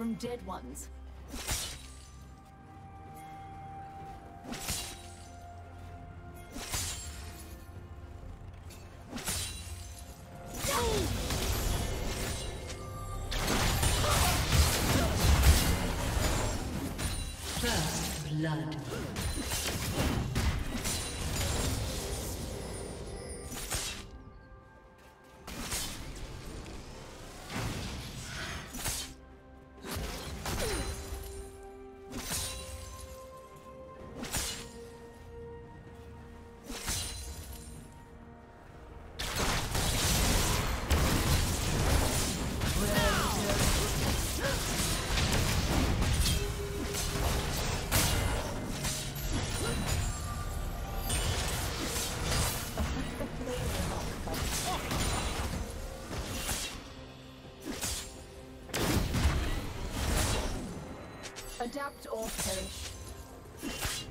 From dead ones. First blood. Adapt or perish.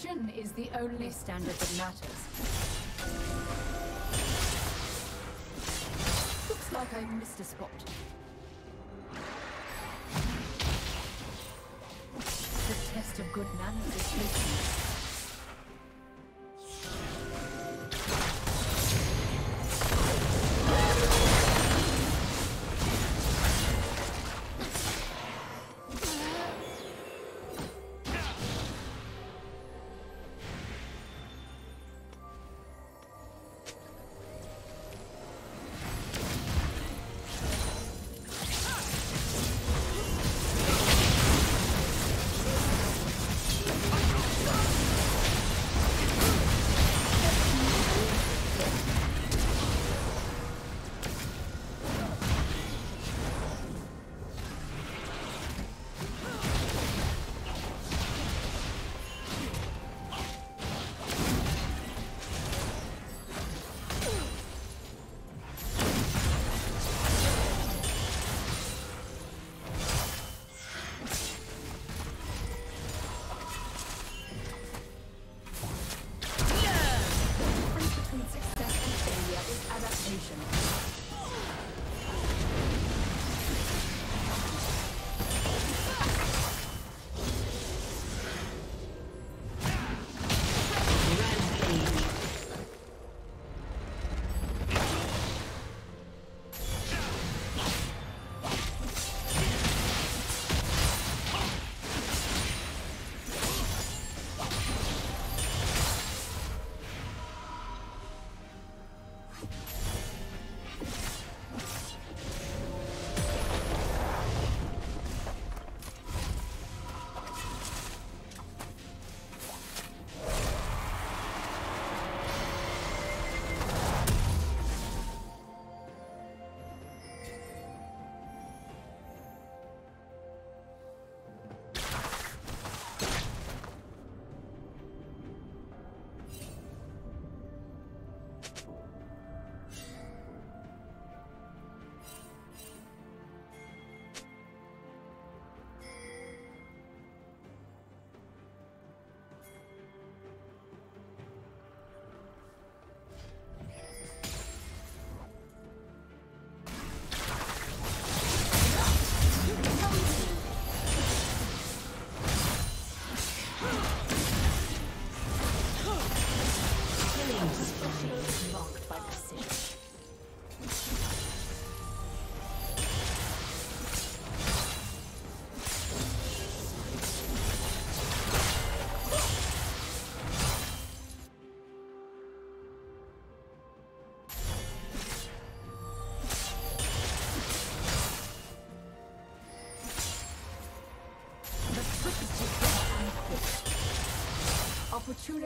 Precision is the only standard that matters. Looks like I missed a spot. The test of good manners is patience.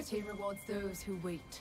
Opportunity rewards those who wait.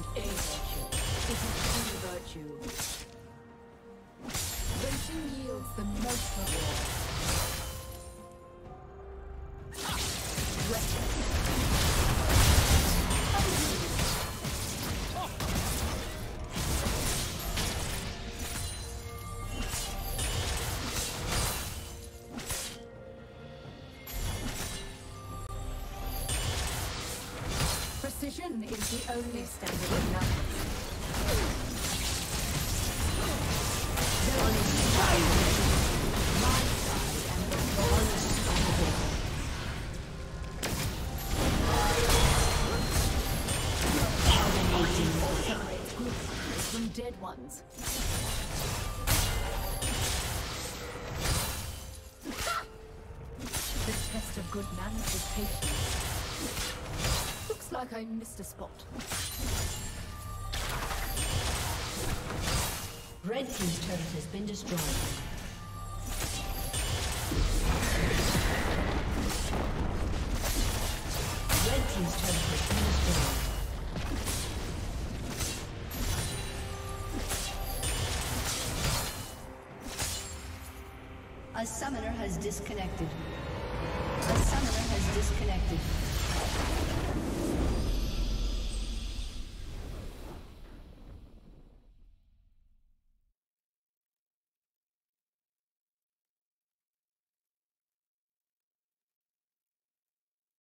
and is a true virtue. Waiting yields the most reward. Reckless. Precision is the only standard of numbers. Dead ones. I missed a spot. Red Team's turret has been destroyed. Red Team's turret has been destroyed. A summoner has disconnected. A summoner has disconnected.